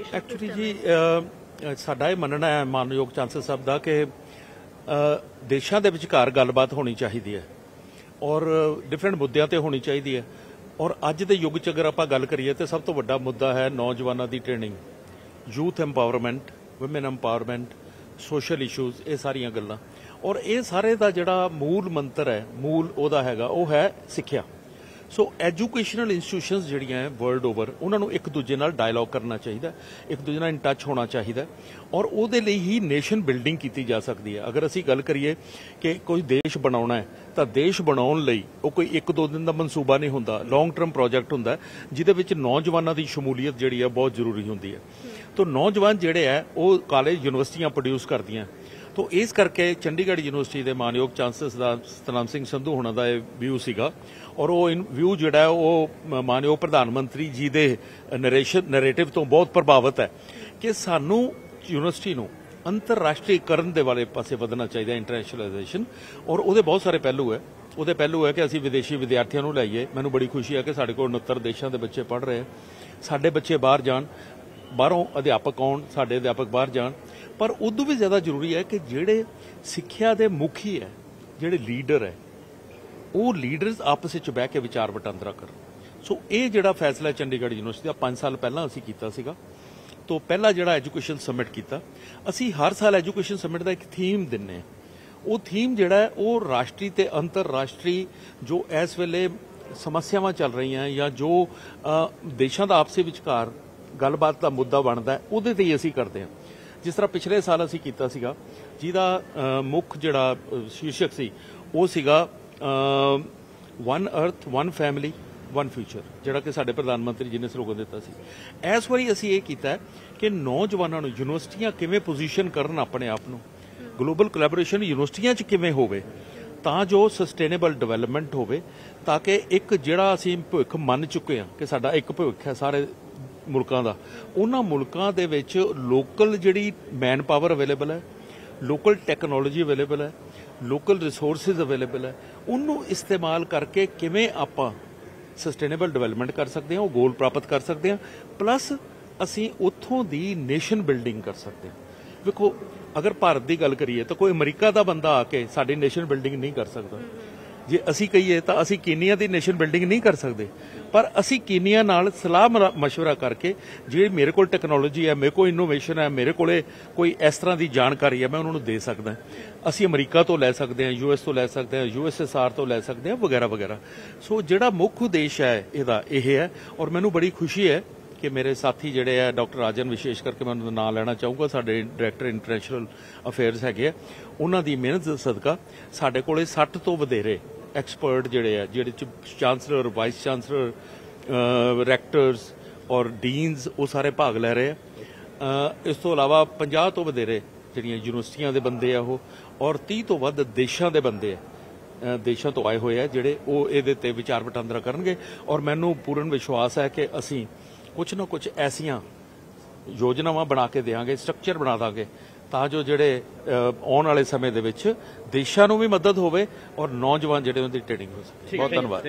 Education actually ਜੀ ਸਾਡਾ ਇਹ ਮੰਨਣਾ ਹੈ ਮਾਨਯੋਗ ਚਾਂਸਲਰ ਸਾਹਿਬ ਦਾ ਕਿ ਦੇਸ਼ਾਂ ਦੇ ਵਿਚਕਾਰ ਗੱਲਬਾਤ ਹੋਣੀ ਚਾਹੀਦੀ ਹੈ ਔਰ ਡਿਫਰੈਂਟ ਮੁੱਦਿਆਂ ਤੇ ਹੋਣੀ ਚਾਹੀਦੀ ਹੈ ਔਰ ਅੱਜ ਦੇ ਯੁੱਗ 'ਚ ਅਗਰ ਆਪਾਂ ਗੱਲ ਕਰੀਏ ਤੇ ਸਭ ਤੋਂ ਵੱਡਾ ਮੁੱਦਾ ਹੈ ਨੌਜਵਾਨਾਂ ਦੀ training youth empowerment woman empowerment social issues ਇਹ ਸਾਰੀਆਂ ਗੱਲਾਂ ਔਰ ਇਹ ਸਾਰੇ ਦਾ ਜਿਹੜਾ ਮੂਲ ਮੰਤਰ ਹੈ ਮੂਲ ਉਹਦਾ ਹੈਗਾ ਉਹ ਹੈ ਸਿੱਖਿਆ। ਸੋ ਐਜੂਕੇਸ਼ਨਲ ਇੰਸਟੀਟਿਊਸ਼ਨਸ ਜਿਹੜੀਆਂ ਹੈ ਵਰਲਡ ਓਵਰ ਉਹਨਾਂ ਨੂੰ ਇੱਕ ਦੂਜੇ ਨਾਲ ਡਾਇਲੌਗ ਕਰਨਾ ਚਾਹੀਦਾ ਇੱਕ ਦੂਜੇ ਨਾਲ ਇਨ ਟੱਚ ਹੋਣਾ ਚਾਹੀਦਾ ਔਰ ਉਹਦੇ ਲਈ ਹੀ ਨੇਸ਼ਨ ਬਿਲਡਿੰਗ ਕੀਤੀ ਜਾ ਸਕਦੀ ਹੈ। ਅਗਰ ਅਸੀਂ ਗੱਲ ਕਰੀਏ ਕਿ ਕੋਈ ਦੇਸ਼ ਬਣਾਉਣਾ ਹੈ, ਤਾਂ ਦੇਸ਼ ਬਣਾਉਣ ਲਈ ਉਹ ਕੋਈ ਇੱਕ ਦੋ ਦਿਨ ਦਾ ਮਨਸੂਬਾ ਨਹੀਂ ਹੁੰਦਾ ਲੌਂਗ ਟਰਮ ਪ੍ਰੋਜੈਕਟ ਹੁੰਦਾ ਜਿਹਦੇ ਵਿੱਚ ਨੌਜਵਾਨਾਂ ਦੀ ਸ਼ਮੂਲੀਅਤ ਜਿਹੜੀ ਹੈ, ਬਹੁਤ ਜ਼ਰੂਰੀ ਹੁੰਦੀ ਹੈ। ਤੋਂ ਨੌਜਵਾਨ ਜਿਹੜੇ ਹੈ, ਉਹ ਕਾਲਜ ਯੂਨੀਵਰਸਿਟੀਆਂ ਪ੍ਰੋਡਿਊਸ ਕਰਦੀਆਂ ਸੋ ਇਸ ਕਰਕੇ ਚੰਡੀਗੜ੍ਹ ਯੂਨੀਵਰਸਿਟੀ ਦੇ ਮਾਨਯੋਗ ਚਾਂਸਲਰ ਦਾ ਸਤਨਾਮ ਸਿੰਘ ਸੰਧੂ ਹੋਣਾ ਦਾ ਇਹ ਵਿਊ ਸੀਗਾ। ਔਰ ਉਹ ਵਿਊ ਜਿਹੜਾ ਉਹ ਮ- ਮਾਨਯੋਗ ਪ੍ਰਧਾਨ ਮੰਤਰੀ ਜੀ ਦੇ ਨਰੇਸ਼ਨ ਨੈਰੇਟਿਵ ਤੋਂ ਬਹੁਤ ਪ੍ਰਭਾਵਿਤ ਹੈ ਕਿ ਸਾਨੂੰ ਯੂਨੀਵਰਸਿਟੀ ਨੂੰ ਅੰਤਰਰਾਸ਼ਟਰੀਕਰਨ ਦੇ ਵਾਲੇ ਪਾਸੇ ਵਧਣਾ ਚਾਹੀਦਾ ਇੰਟਰਨੈਸ਼ਨਲਾਈਜੇਸ਼ਨ ਔਰ ਉਹਦੇ ਬਹੁਤ ਸਾਰੇ ਪਹਿਲੂ ਹੈ। ਉਹਦੇ ਪਹਿਲੂ ਹੈ ਕਿ ਅਸੀਂ ਵਿਦੇਸ਼ੀ ਵਿਦਿਆਰਥੀਆਂ ਨੂੰ ਲਾਈਏ ਮੈਨੂੰ ਬੜੀ ਖੁਸ਼ੀ ਹੈ ਕਿ ਸਾਡੇ ਕੋਲ 69 ਦੇਸ਼ਾਂ ਦੇ ਬੱਚੇ ਪੜ੍ਹ ਰਹੇ ਆ ਸਾਡੇ ਬੱਚੇ ਬਾਹਰ ਜਾਣ। ਬਾਹਰੋਂ ਅਧਿਆਪਕ ਆਉਣ, ਸਾਡੇ ਅਧਿਆਪਕ ਬਾਹਰ ਜਾਣ। ਪਰ ਉਦੋਂ ਵੀ ਜ਼ਿਆਦਾ ਜ਼ਰੂਰੀ ਹੈ ਕਿ ਜਿਹੜੇ ਸਿੱਖਿਆ ਦੇ ਮੁਖੀ ਹੈ, ਜਿਹੜੇ ਲੀਡਰ ਹੈ, ਉਹ ਲੀਡਰਸ ਆਪਸ ਵਿੱਚ ਬਹਿ ਕੇ ਵਿਚਾਰ ਵਟਾਂਦਰਾ ਕਰਨ। ਸੋ ਇਹ ਜਿਹੜਾ ਫੈਸਲਾ ਚੰਡੀਗੜ੍ਹ ਯੂਨੀਵਰਸਿਟੀ ਦਾ 5 ਸਾਲ ਪਹਿਲਾਂ ਅਸੀਂ ਕੀਤਾ ਸੀਗਾ, ਤੋਂ ਪਹਿਲਾ ਜਿਹੜਾ ਐਜੂਕੇਸ਼ਨ ਸਮਿਟ ਕੀਤਾ, ਅਸੀਂ ਹਰ ਸਾਲ ਐਜੂਕੇਸ਼ਨ ਸਮਿਟ ਦਾ ਇੱਕ ਥੀਮ ਦਿੰਨੇ ਹਾਂ। ਉਹ ਥੀਮ ਜਿਹੜਾ ਉਹ ਰਾਸ਼ਟਰੀ ਤੇ ਅੰਤਰਰਾਸ਼ਟਰੀ ਜੋ ਇਸ ਵੇਲੇ ਸਮੱਸਿਆਵਾਂ ਚੱਲ ਰਹੀਆਂ ਜਾਂ ਜੋ ਦੇਸ਼ਾਂ ਦਾ ਆਪਸੇ ਵਿਚਕਾਰ ਗੱਲਬਾਤ ਦਾ ਮੁੱਦਾ ਬਣਦਾ ਉਹਦੇ ਤੇ ਹੀ ਅਸੀਂ ਕਰਦੇ ਹਾਂ। ਜਿਸ ਤਰ੍ਹਾਂ ਪਿਛਲੇ ਸਾਲ ਅਸੀਂ ਕੀਤਾ ਸੀਗਾ, ਜਿਹਦਾ ਮੁੱਖ ਜਿਹੜਾ ਸ਼ੀਰਸ਼ਕ ਸੀ, ਉਹ ਸੀਗਾ ਵਨ ਅਰਥ ਵਨ ਫੈਮਿਲੀ ਵਨ ਫਿਊਚਰ ਜਿਹੜਾ ਕਿ ਸਾਡੇ ਪ੍ਰਧਾਨ ਮੰਤਰੀ ਜੀ ਨੇ ਸਲੋਗਨ ਦਿੱਤਾ ਸੀ। ਇਸ ਵਾਰੀ ਅਸੀਂ ਇਹ ਕੀਤਾ ਕਿ ਨੌਜਵਾਨਾਂ ਨੂੰ ਯੂਨੀਵਰਸਿਟੀਆਂ ਕਿਵੇਂ ਪੋਜੀਸ਼ਨ ਕਰਨ ਆਪਣੇ ਆਪ ਨੂੰ ਗਲੋਬਲ ਕੋਲੈਬੋਰੇਸ਼ਨ ਯੂਨੀਵਰਸਿਟੀਆਂ 'ਚ ਕਿਵੇਂ ਹੋਵੇ, ਤਾਂ ਜੋ ਸਸਟੇਨੇਬਲ ਡਿਵੈਲਪਮੈਂਟ ਹੋਵੇ, ਤਾਂ ਕਿ ਇੱਕ ਜਿਹੜਾ ਅਸੀਂ ਭਵਿੱਖ ਮੰਨ ਚੁੱਕੇ ਹਾਂ, ਕਿ ਸਾਡਾ ਇੱਕ ਭਵਿੱਖ ਹੈ, ਸਾਰੇ ਮੁਲਕਾਂ ਦਾ। ਉਹਨਾਂ ਮੁਲਕਾਂ ਦੇ ਵਿੱਚ ਲੋਕਲ ਜਿਹੜੀ ਮੈਨ ਪਾਵਰ ਅਵੇਲੇਬਲ ਹੈ ਲੋਕਲ ਟੈਕਨੋਲੋਜੀ ਅਵੇਲੇਬਲ ਹੈ ਲੋਕਲ ਰਿਸੋਰਸਸ ਅਵੇਲੇਬਲ ਹੈ, ਉਹਨੂੰ ਇਸਤੇਮਾਲ ਕਰਕੇ ਕਿਵੇਂ ਆਪਾਂ ਸਸਟੇਨੇਬਲ ਡਿਵੈਲਪਮੈਂਟ ਕਰ ਸਕਦੇ ਹਾਂ, ਉਹ ਗੋਲ ਪ੍ਰਾਪਤ ਕਰ ਸਕਦੇ ਹਾਂ ਪਲੱਸ ਅਸੀਂ ਉੱਥੋਂ ਦੀ ਨੇਸ਼ਨ ਬਿਲਡਿੰਗ ਕਰ ਸਕਦੇ ਹਾਂ। ਵੇਖੋ, ਅਗਰ ਭਾਰਤ ਦੀ ਗੱਲ ਕਰੀਏ ਤਾਂ ਕੋਈ ਅਮਰੀਕਾ ਦਾ ਬੰਦਾ ਆ ਕੇ ਸਾਡੀ ਨੇਸ਼ਨ ਬਿਲਡਿੰਗ ਨਹੀਂ ਕਰ ਸਕਦਾ। ਜੇ ਅਸੀਂ ਕਹੀਏ ਤਾਂ ਅਸੀਂ ਕੀਨੀਆ ਦੀ ਨੇਸ਼ਨ ਬਿਲਡਿੰਗ ਨਹੀਂ ਕਰ ਸਕਦੇ ਪਰ ਅਸੀਂ ਕੀਨੀਆ ਨਾਲ ਸਲਾਹ مشورہ ਕਰਕੇ ਜੇ ਮੇਰੇ ਕੋਲ ਟੈਕਨੋਲੋਜੀ ਹੈ ਮੇਰੇ ਕੋਲ ਇਨੋਵੇਸ਼ਨ ਹੈ ਮੇਰੇ ਕੋਲੇ ਕੋਈ ਇਸ ਤਰ੍ਹਾਂ ਦੀ ਜਾਣਕਾਰੀ ਹੈ ਮੈਂ ਉਹਨਾਂ ਨੂੰ ਦੇ ਸਕਦਾ ਅਸੀਂ ਅਮਰੀਕਾ ਤੋਂ ਲੈ ਸਕਦੇ ਹਾਂ ਯੂਐਸ ਤੋਂ ਲੈ ਸਕਦੇ ਹਾਂ ਯੂਐਸਐਸਆਰ ਤੋਂ ਲੈ ਸਕਦੇ ਹਾਂ ਵਗੈਰਾ ਵਗੈਰਾ ਸੋ ਜਿਹੜਾ ਮੁੱਖ ਉਦੇਸ਼ ਹੈ ਇਹਦਾ ਇਹ ਹੈ ਔਰ ਮੈਨੂੰ ਬੜੀ ਖੁਸ਼ੀ ਹੈ ਕਿ ਮੇਰੇ ਸਾਥੀ ਜਿਹੜੇ ਆ ਡਾਕਟਰ ਰਾਜਨ ਵਿਸ਼ੇਸ਼ ਕਰਕੇ ਮੈਂ ਉਹਨਾਂ ਦਾ ਨਾਮ ਲੈਣਾ ਚਾਹੂੰਗਾ ਸਾਡੇ ਡਾਇਰੈਕਟਰ ਇੰਟਰਨੈਸ਼ਨਲ ਅਫੇਅਰਸ ਹੈਗੇ ਆ ਉਹਨਾਂ ਦੀ ਮਿਹਨਤ ਦਾ ਸਦਕਾ ਸਾਡੇ ਕੋਲੇ 60 ਤੋਂ ਵਧੇਰੇ ਐਕਸਪਰਟ ਜਿਹੜੇ ਆ, ਜਿਹੜੇ ਚ ਚਾਂਸਲਰ ਵਾਈਸ ਚਾਂਸਲਰ ਰੈਕਟਰਸ ਔਰ ਡੀਨਸ ਉਹ ਸਾਰੇ ਭਾਗ ਲੈ ਰਹੇ ਆ। ਇਸ ਤੋਂ ਇਲਾਵਾ 50 ਤੋਂ ਵਧੇਰੇ ਜਿਹੜੀਆਂ ਯੂਨੀਵਰਸਿਟੀਆਂ ਦੇ ਬੰਦੇ ਆ ਉਹ ਔਰ 30 ਤੋਂ ਵੱਧ ਦੇਸ਼ਾਂ ਦੇ ਬੰਦੇ ਆ। ਦੇਸ਼ਾਂ ਤੋਂ ਆਏ ਹੋਏ ਆ ਜਿਹੜੇ ਉਹ ਇਹਦੇ ਤੇ ਵਿਚਾਰ ਵਟਾਂਦਰਾ ਕਰਨਗੇ ਔਰ ਮੈਨੂੰ ਪੂਰਨ ਵਿਸ਼ਵਾਸ ਹੈ ਕਿ ਅਸੀਂ ਕੁਝ ਨਾ ਕੁਝ ਐਸੀਆਂ ਯੋਜਨਾਵਾਂ ਬਣਾ ਕੇ ਦੇਵਾਂਗੇ ਸਟਰਕਚਰ ਬਣਾ ਦਾਂਗੇ ਤਾਂ ਜੋ ਜਿਹੜੇ ਆਉਣ ਵਾਲੇ ਸਮੇਂ ਦੇ ਵਿੱਚ ਦੇਸ਼ਾਂ ਨੂੰ ਵੀ ਮਦਦ ਹੋਵੇ ਔਰ ਨੌਜਵਾਨ ਜਿਹੜੇ ਉਹਨਾਂ ਦੀ ਟ੍ਰੇਨਿੰਗ ਹੋ ਸਕੇ। ਬਹੁਤ ਧੰਨਵਾਦ।